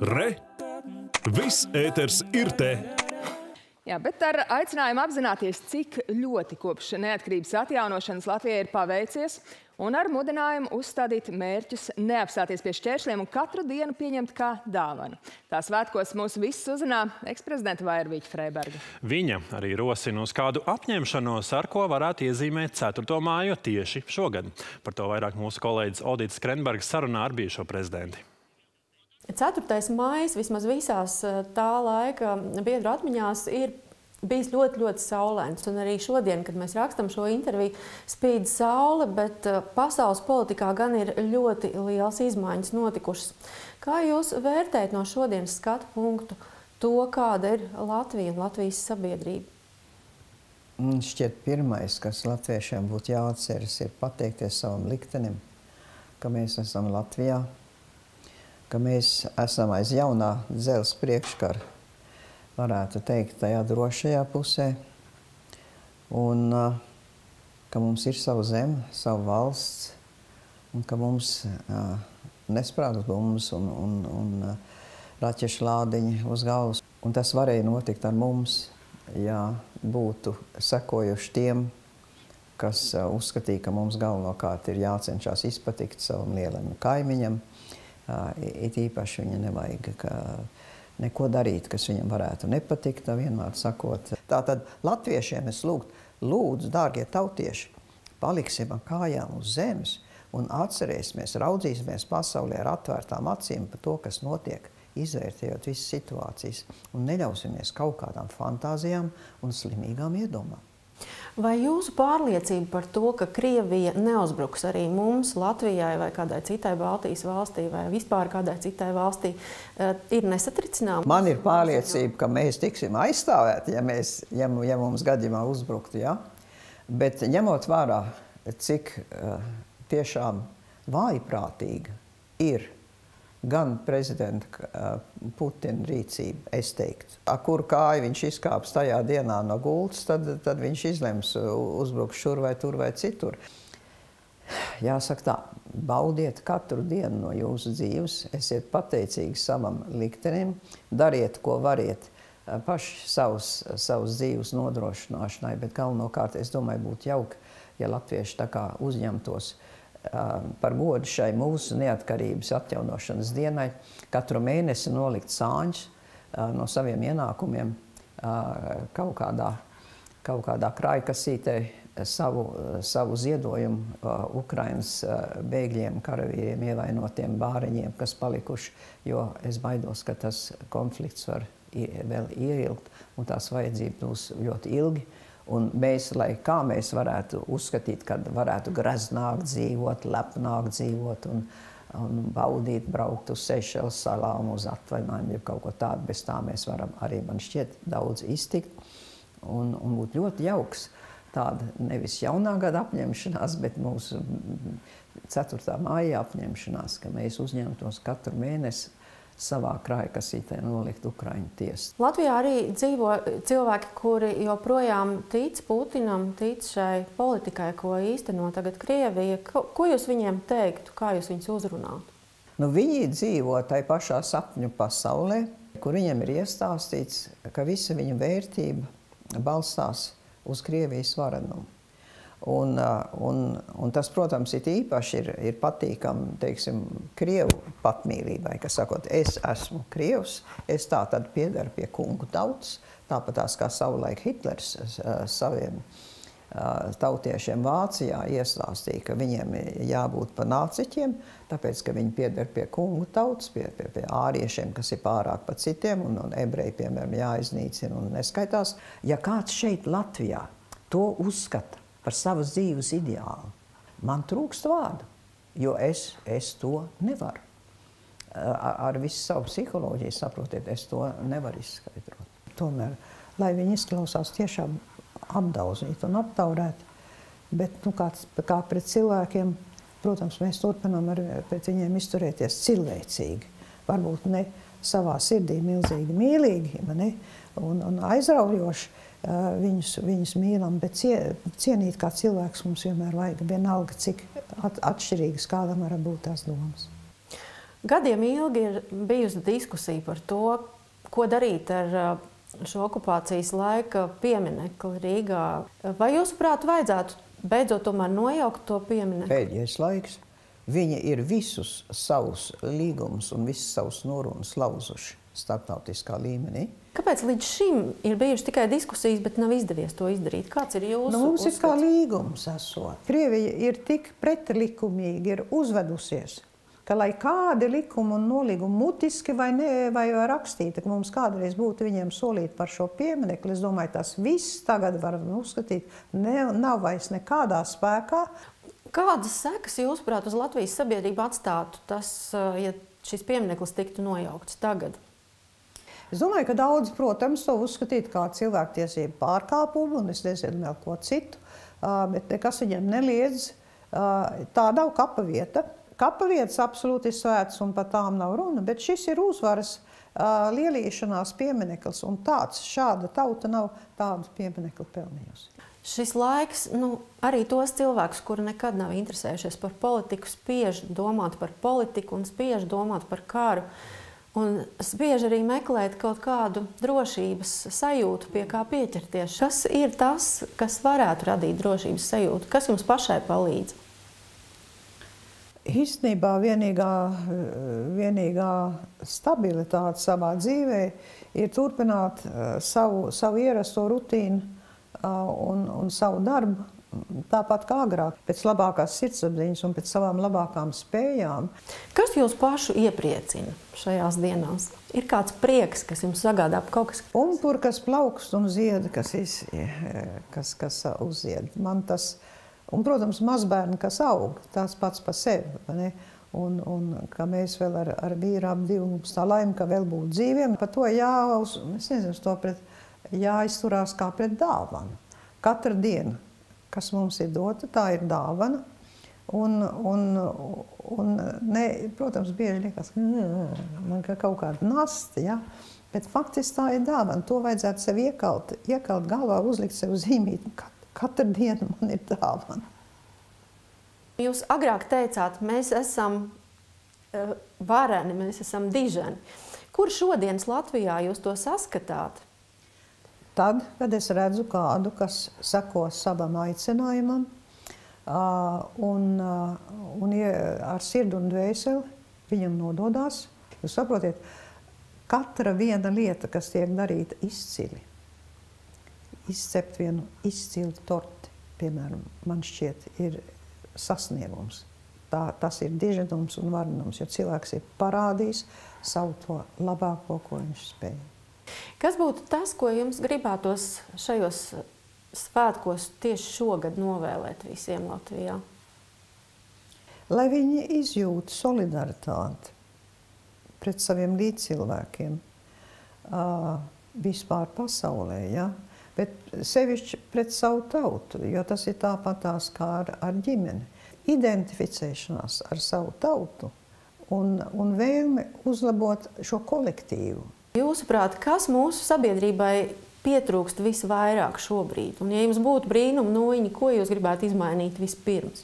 Re! Viss ēters ir te! Jā, bet ar aicinājumu apzināties, cik ļoti kopš neatkarības atjaunošanas Latvijai ir paveicies, un ar mudinājumu uzstādīt mērķus, neapstāties pie šķēršļiem un katru dienu pieņemt kā dāvanu. Tā svētkos mūs visus uzrunā eksprezidenta Vairvīķa Freiberga. Viņa arī rosina uz kādu apņemšanos, ar ko varētu iezīmēt 4. māju tieši šogad. Par to vairāk mūsu kolēģis Odīts Krenbergs sarunā ar bijušo prezidenti. 4. maija vismaz visās eh, tā laika biedru atmiņās ir bijis ļoti, ļoti saulains. Un arī šodien, kad mēs rakstām šo interviju, spīd saule, bet eh, pasaules politikā gan ir ļoti liels izmaiņas notikušas. Kā jūs vērtējat no šodienas skatu punktu to, kāda ir Latvija un Latvijas sabiedrība? Man šķiet, pirmais, kas latviešiem būtu jāatceras, ir pateikties savam liktenim, ka mēs esam Latvijā, ka mēs esam aiz jaunā dzelzs priekškara, varētu teikt, tajā drošajā pusē, un uh, ka mums ir savu zemi, savu valsts, un ka mums uh, nesprāgus bumbas un, un, un uh, raķešu lādiņi uz galvas. Un tas varēja notikt ar mums, ja būtu sekojuši tiem, kas uh, uzskatīja, ka mums galvenokārt ir jācenšas izpatikt savam lielam kaimiņam, it īpaši viņa nevajag neko darīt, kas viņam varētu nepatikt, vienmēr sakot. Tātad latviešiem es lūgtu, lūdzu, dārgie tautieši, paliksim ar kājām uz zemes un atcerēsimies, raudzīsimies pasaulē ar atvērtām acīm par to, kas notiek, izvērtējot visas situācijas un neļausimies kaut kādām fantāzijām un slimīgām iedomām. Vai jūsu pārliecība par to, ka Krievija neuzbruks arī mums, Latvijai vai kādai citai Baltijas valstī vai vispār kādai citai valstī, eh, ir nesatricināma? Man ir pārliecība, ka mēs tiksim aizstāvēti, ja, mēs, ja, ja mums gadījumā uzbruktu. Ja? Bet ņemot vērā, cik uh, tiešām vājprātīga ir gan prezidenta Putina rīcība, es teiktu. Ar kuru kāju viņš izkāps tajā dienā no gultas, tad, tad viņš izlems uzbrukt šur vai tur vai citur. Jāsaka tā, baudiet katru dienu no jūsu dzīves, esiet pateicīgi savam liktenim, dariet, ko variet paši savus, savus dzīves nodrošināšanai, bet galvenokārt, es domāju, būtu jauki, ja latvieši tā kā uzņemtos uh, par godu šai mūsu neatkarības atjaunošanas dienai katru mēnesi nolikt sāņus no saviem ienākumiem kaut kādā, kaut kādā krājkasītē savu, savu ziedojumu Ukrainas bēgļiem, karavīriem, ievainotiem bāriņiem, kas palikuši, jo es baidos, ka tas konflikts var vēl ieilgt un tās vajadzības būs ļoti ilgi. Un mēs, lai kā mēs varētu uzskatīt, ka varētu graznāk dzīvot, lepnāk dzīvot un, un baudīt, braukt uz Seišelas salām, uz atvaļinājumu, ja kaut ko tādu, bez tā mēs varam arī, man šķiet, daudz iztikt un, un būt ļoti jauks. Tāda nevis jaunā gada apņemšanās, bet mūsu 4. māja apņemšanās, ka mēs uzņemtos katru mēnesi savā krājkasītē nolikt Ukraiņu tiesu. Latvijā arī dzīvo cilvēki, kuri joprojām tic Putinam, tic šai politikai, ko īsteno tagad Krievija. Ko, ko jūs viņiem teiktu, kā jūs viņus uzrunātu? Nu, viņi dzīvo tajā pašā sapņu pasaulē, kur viņiem ir iestāstīts, ka visa viņu vērtība balstās uz Krievijas varenumu. Un, un, un tas, protams, ir īpaši ir, ir patīkami teiksim, krievu patmīlībai, kas sakot, es esmu krievs, es tā tad piedaru pie kungu tautas, tāpat tās kā savulaik Hitlers saviem tautiešiem Vācijā iestāstīja, ka viņiem ir jābūt pa nāciķiem, tāpēc, ka viņi pieder pie kungu tautas, pie, pie, pie āriešiem, kas ir pārāk pa citiem, un, un ebreji, piemēram, jāiznīcina un neskaitās. Ja kāds šeit Latvijā to uzskata par savas dzīves ideālu. Man trūkst vārdu, jo es, es to nevaru. Ar, ar visu savu psiholoģiju saprotiet, es to nevaru izskaidrot. Tomēr, lai viņi izklausās tiešām apdauzīti un aptaurēti, bet nu, kā, kā pret cilvēkiem, protams, mēs turpinām ar, pret viņiem izturēties cilvēcīgi. Varbūt ne savā sirdī milzīgi mīlīgi ne, un, un aizraujoši, viņus, viņus mīlam, bet cie, cienīt kā cilvēks mums vienmēr vajag. Vienalga, cik at, atšķirīgas kādam var būt tās domas. Gadiem ilgi ir bijusi diskusija par to, ko darīt ar uh, šo okupācijas laika pieminekli Rīgā. Vai jūsuprāt, vajadzētu beidzot tomēr nojaukt to pieminekli? Pēdējais laiks. Viņi ir visus savus līgumus un visas savus norunas lauzuši starptautiskā līmenī. Kāpēc līdz šim ir bijušas tikai diskusijas, bet nav izdevies to izdarīt? Kāds ir jūsu Nu, mums ir kā uzskats? līgums esot. Krievija ir tik pretlikumīgi ir uzvedusies, ka lai kādi likumi un nolīgumi mutiski vai, ne, vai rakstīti, ka mums kādreiz būtu viņiem solīt par šo pieminekli, es domāju, tas viss tagad var uzskatīt, ne, nav vairs nekādā spēkā. Kādas sekas, jūsuprāt, uz Latvijas sabiedrību atstātu tas, uh, ja šis piemineklis tiktu nojaukts tagad? Es domāju, ka daudz, protams, to uzskatītu par cilvēktiesību pārkāpumu, un es nezinu, vēl ko citu, bet nekas viņam neliedz. Tā nav kapa vieta. Kapa vietas absolūti ir svētas, un par tām nav runa, bet šis ir uzvaras lielīšanās piemineklis, un tāds šāda tauta nav tādu pieminekli pelnījusi. Šis laiks nu, arī tos cilvēkus, kuri nekad nav interesējušies par politiku, spiež domāt par politiku un spiež domāt par karu. Un spiež arī meklēt kaut kādu drošības sajūtu, pie kā pieķerties. Kas ir tas, kas varētu radīt drošības sajūtu? Kas jums pašai palīdz? Īstenībā vienīgā, vienīgā stabilitāte savā dzīvē ir turpināt eh, savu, savu ierasto rutīnu eh, un, un savu darbu. Tāpat kā agrāk, pēc labākās sirdsapziņas un pēc savām labākām spējām. Kas jūs pašu iepriecina šajās dienās? Ir kāds prieks, kas jums sagādā kaut kas, Umpur, kas plaukst un zied, kas, iz, kas, kas uzzied. Man tas, un, protams, mazbērni, kas aug, tas pats par sevi. Un, un ka mēs vēl ar, ar vīru ap divu mums tā laime, ka vēl būtu dzīviem, par to jāuz, es nezinu, to pret, jāizturās kā pret dāvanu. Katra diena, kas mums ir dota, tā ir dāvana. Un, un, un ne, protams, bieži liekas, ka man ka kaut kāda nasta, ja? bet faktiski tā ir dāvana. To vajadzētu sev iekalt, iekalt galvā, uzlikt sev zīmīt. Kat, katra diena man ir dāvana. Jūs agrāk teicāt, mēs esam uh, vareni, mēs esam diženi. Kur šodienas Latvijā jūs to saskatāt? Tad, kad es redzu kādu, kas seko savam aicinājumam, un, un ar sirdi un dvēseli viņam nododās, jūs saprotiet, katra viena lieta, kas tiek darīta izcili, izcept vienu izcilu torti, piemēram, man šķiet, ir sasniegums. Tā, tas ir diženums un varenums, jo cilvēks ir parādījis savu to labāko, ko viņš spēja. Kas būtu tas, ko jums gribētos šajos svētkos tieši šogad novēlēt visiem Latvijā? lai viņi izjūtu solidaritāti pret saviem līdzcilvēkiem vispār pasaulē, ja? bet sevišķi pret savu tautu, jo tas ir tāpatās kā ar, ar ģimeni. Identificēšanās ar savu tautu un, un vēlme uzlabot šo kolektīvu. Jūsuprāt, kas mūsu sabiedrībai pietrūkst visvairāk šobrīd? Un, ja jums būtu brīnuma nūjiņa, ko jūs gribētu izmainīt vispirms?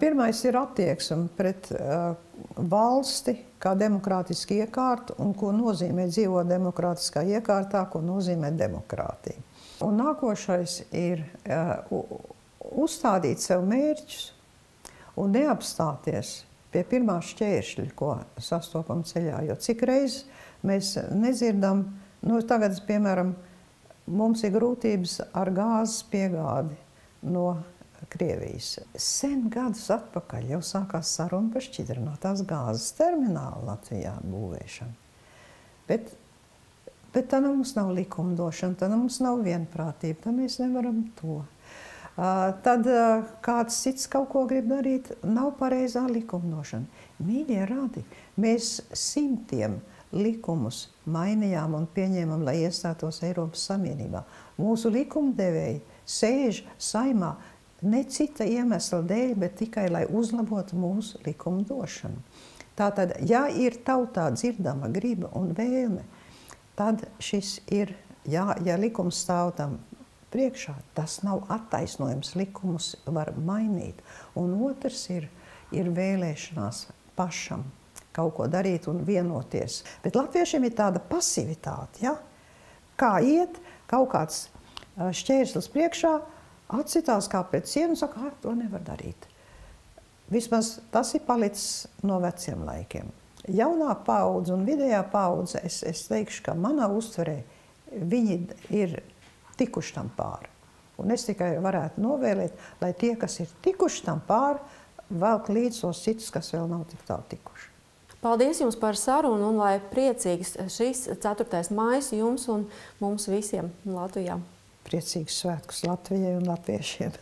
Pirmais ir attieksme pret uh, valsti kā demokrātisku iekārtu un ko nozīmē dzīvot demokrātiskā iekārtā, ko nozīmē demokrātija. Un nākošais ir uh, uzstādīt sev mērķus un neapstāties pie pirmā šķēršļa, ko sastopam ceļā. Jo cik reizes mēs nedzirdam, nu, tagad, piemēram, mums ir grūtības ar gāzes piegādi no Krievijas. Sen gadus atpakaļ jau sākās saruna par šķidrinātās gāzes terminālu Latvijā būvēšanu. Bet, bet tad mums nav likumdošana, tad mums nav vienprātība, tad mēs nevaram to. Uh, tad kāds cits kaut ko grib darīt, nav pareizā likumdošana. Mīļie radi, mēs simtiem likumus mainījām un pieņēmām, lai iestātos Eiropas Savienībā. Mūsu likumdevēji sēž saimā ne cita iemesla dēļ, bet tikai lai uzlabotu mūsu likumdošanu. Tātad, ja ir tautā dzirdama griba un vēlme, tad šis ir, ja, ja likums stāv tam priekšā, tas nav attaisnojums. Likumus var mainīt. Un otrs ir, ir vēlēšanās pašam kaut ko darīt un vienoties. Bet latviešiem ir tāda pasivitāte. Ja? Kā iet, kaut kāds šķērslis priekšā, atsitās kā pēc sienu un saka, to nevar darīt. Vismaz tas ir palicis no veciem laikiem. Jaunā paudze un vidējā paudze, es, es teikšu, ka manā uztverē viņi ir tikuši tam pāri. Un es tikai varētu novēlēt, lai tie, kas ir tikuši tam pāri, velk līdz tos citus, kas vēl nav tik tālu tikuši. Paldies jums par sarunu un lai priecīgs šis 4. maijs jums un mums visiem Latvijā. Priecīgus svētkus Latvijai un latviešiem!